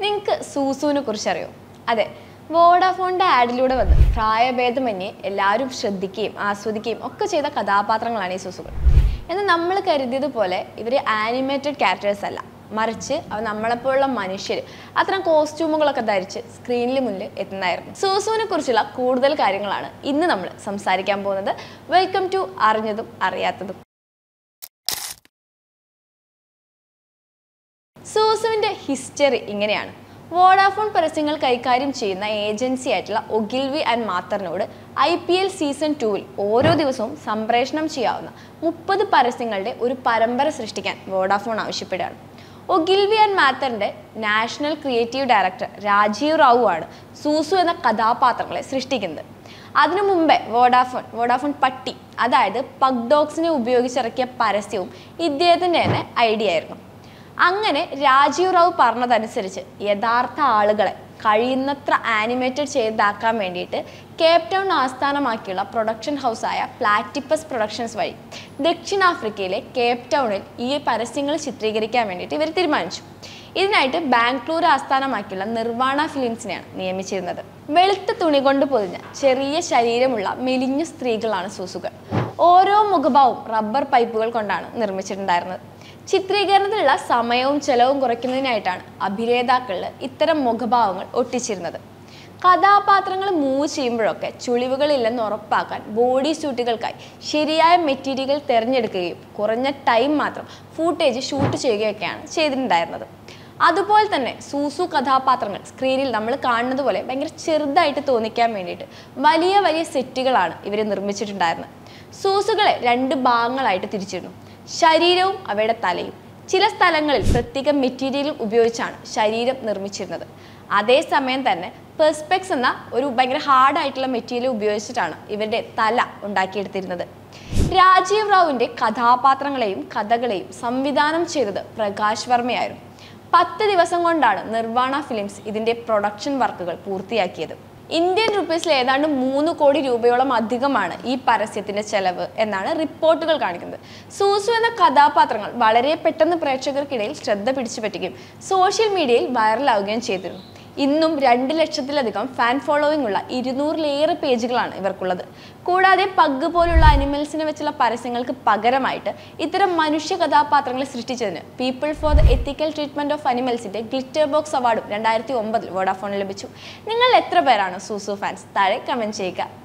നിങ്ങൾക്ക് സൂസുവിനെ കുറിച്ച് അറിയോ? അതെ വോഡാഫോണിന്റെ ആഡിലൂടെ വന്ന് പ്രായഭേദമന്യേ എല്ലാവരും ശ്രദ്ധിക്കുകയും ആസ്വദിക്കുകയും ഒക്കെ ചെയ്ത കഥാപാത്രങ്ങളാണ് ഈ സൂസുകൾ. എന്നാൽ നമ്മൾ കരുതിയതുപോലെ ഇവർ ആനിമേറ്റഡ് ക്യാരക്ടേഴ്സ് അല്ല. മറിച്ച് അവ നമ്മളെപ്പോലുള്ള മനുഷ്യർ അത്തരം കോസ്റ്റ്യൂമുകളൊക്കെ ധരിച്ച് സ്ക്രീനിൽ മുന്നിൽ എത്തുന്നതായിരുന്നു. സൂസുവിനെ കുറിച്ചുള്ള കൂടുതൽ കാര്യങ്ങളാണ് ഇന്ന് നമ്മൾ സംസാരിക്കാൻ പോകുന്നത്. വെൽക്കം ടു അറിഞ്ഞതും അറിയാത്തതും. സൂസുവിന്റെ ഹിസ്റ്ററി ഇങ്ങനെയാണ്. വോഡാഫോൺ പരസ്യങ്ങൾ കൈകാര്യം ചെയ്യുന്ന ഏജൻസി ആയിട്ടുള്ള ഒഗിൽവി ആൻഡ് മാത്തറിനോട് ഐ പി എൽ സീസൺ ടൂവിൽ ഓരോ ദിവസവും സംപ്രേഷണം ചെയ്യാവുന്ന മുപ്പത് പരസ്യങ്ങളുടെ ഒരു പരമ്പര സൃഷ്ടിക്കാൻ വോഡാഫോൺ ആവശ്യപ്പെടുകയാണ്. Ogilvy and മാത്തറിന്റെ national creative director Rajeev Rao ആണ് സൂസു എന്ന കഥാപാത്രങ്ങളെ സൃഷ്ടിക്കുന്നത്. അതിനു മുമ്പേ വോഡാഫോൺ വോഡാഫോൺ പട്ടി അതായത് പഗ്ഡോക്സിനെ ഉപയോഗിച്ചിറക്കിയ പരസ്യവും ഇദ്ദേഹത്തിന്റെ തന്നെ ഐഡിയ ആയിരുന്നു. അങ്ങനെ രാജീവ് റാവു പറഞ്ഞതനുസരിച്ച് യഥാർത്ഥ ആളുകളെ കഴിയുന്നത്ര ആനിമേറ്റഡ് ചെയ്താക്കാൻ വേണ്ടിയിട്ട് കേപ്പ് ടൗൺ ആസ്ഥാനമാക്കിയുള്ള പ്രൊഡക്ഷൻ ഹൗസായ പ്ലാറ്റിപ്പസ് പ്രൊഡക്ഷൻസ് വഴി ദക്ഷിണാഫ്രിക്കയിലെ കേപ്പ് ടൗണിൽ ഈ പരസ്യങ്ങൾ ചിത്രീകരിക്കാൻ വേണ്ടിയിട്ട് ഇവർ തീരുമാനിച്ചു. ഇതിനായിട്ട് ബാംഗ്ലൂർ ആസ്ഥാനമാക്കിയുള്ള നിർവാണ ഫിലിംസിനെയാണ് നിയമിച്ചിരുന്നത്. വെളുത്ത തുണി കൊണ്ട് പൊതിഞ്ഞ ചെറിയ ശരീരമുള്ള മെലിഞ്ഞ സ്ത്രീകളാണ് സൂസുകൾ. ഓരോ മുഖഭാവവും റബ്ബർ പൈപ്പുകൾ കൊണ്ടാണ് നിർമ്മിച്ചിട്ടുണ്ടായിരുന്നത്. ചിത്രീകരണത്തിലുള്ള സമയവും ചെലവും കുറയ്ക്കുന്നതിനായിട്ടാണ് അഭിനേതാക്കളിൽ ഇത്തരം മുഖഭാവങ്ങൾ ഒട്ടിച്ചിരുന്നത്. കഥാപാത്രങ്ങൾ മൂവ് ചെയ്യുമ്പോഴൊക്കെ ചുളിവുകളില്ലെന്ന് ഉറപ്പാക്കാൻ ബോഡി സ്യൂട്ടുകൾക്കായി ശരിയായ മെറ്റീരിയൽ തിരഞ്ഞെടുക്കുകയും കുറഞ്ഞ ടൈം മാത്രം ഫൂട്ടേജ് ഷൂട്ട് ചെയ്യുകയൊക്കെയാണ് ചെയ്തിട്ടുണ്ടായിരുന്നത്. അതുപോലെ തന്നെ സൂസു കഥാപാത്രങ്ങൾ സ്ക്രീനിൽ നമ്മൾ കാണുന്നത് പോലെ ഭയങ്കര ചെറുതായിട്ട് തോന്നിക്കാൻ വേണ്ടിയിട്ട് വലിയ വലിയ സെറ്റുകളാണ് ഇവർ നിർമ്മിച്ചിട്ടുണ്ടായിരുന്നത്. സൂസുകളെ രണ്ട് ഭാഗങ്ങളായിട്ട് തിരിച്ചിരുന്നു ശരീരവും അവയുടെ തലയും. ചില സ്ഥലങ്ങളിൽ പ്രത്യേക മെറ്റീരിയലും ഉപയോഗിച്ചാണ് ശരീരം നിർമ്മിച്ചിരുന്നത്. അതേസമയം തന്നെ പെർസ്പെക്സ് എന്ന ഒരു ഭയങ്കര ഹാർഡായിട്ടുള്ള മെറ്റീരിയൽ ഉപയോഗിച്ചിട്ടാണ് ഇവരുടെ തല ഉണ്ടാക്കിയെടുത്തിരുന്നത്. രാജീവ് റാവുവിന്റെ കഥാപാത്രങ്ങളെയും കഥകളെയും സംവിധാനം ചെയ്തത് പ്രകാശ് വർമ്മയായിരുന്നു. പത്ത് ദിവസം കൊണ്ടാണ് നിർവാണ ഫിലിംസ് ഇതിന്റെ പ്രൊഡക്ഷൻ വർക്കുകൾ പൂർത്തിയാക്കിയത്. ഇന്ത്യൻ റുപ്പീസിൽ ഏതാണ്ട് മൂന്ന് കോടി രൂപയോളം അധികമാണ് ഈ പരസ്യത്തിന്റെ ചെലവ് എന്നാണ് റിപ്പോർട്ടുകൾ കാണിക്കുന്നത്. സൂസു എന്ന കഥാപാത്രങ്ങൾ വളരെ പെട്ടെന്ന് പ്രേക്ഷകർക്കിടയിൽ ശ്രദ്ധ പിടിച്ചു പറ്റുകയും സോഷ്യൽ മീഡിയയിൽ വൈറലാവുകയും ചെയ്തിരുന്നു. ഇന്നും രണ്ട് ലക്ഷത്തിലധികം ഫാൻ ഫോളോവിംഗ് ഉള്ള ഇരുന്നൂറിലേറെ പേജുകളാണ് ഇവർക്കുള്ളത്. കൂടാതെ പഗ് പോലുള്ള അനിമൽസിനെ വെച്ചുള്ള പരസ്യങ്ങൾക്ക് പകരമായിട്ട് ഇത്തരം മനുഷ്യ കഥാപാത്രങ്ങളെ സൃഷ്ടിച്ചതിന് People for the Ethical Treatment of അനിമൽസിന്റെ Glitter Box അവാർഡും രണ്ടായിരത്തി ഒമ്പതിൽ വോഡാഫോണിൽ ലഭിച്ചു. നിങ്ങൾ എത്ര പേരാണ് സൂസു ഫാൻസ് താഴെ കമന്റ് ചെയ്യുക.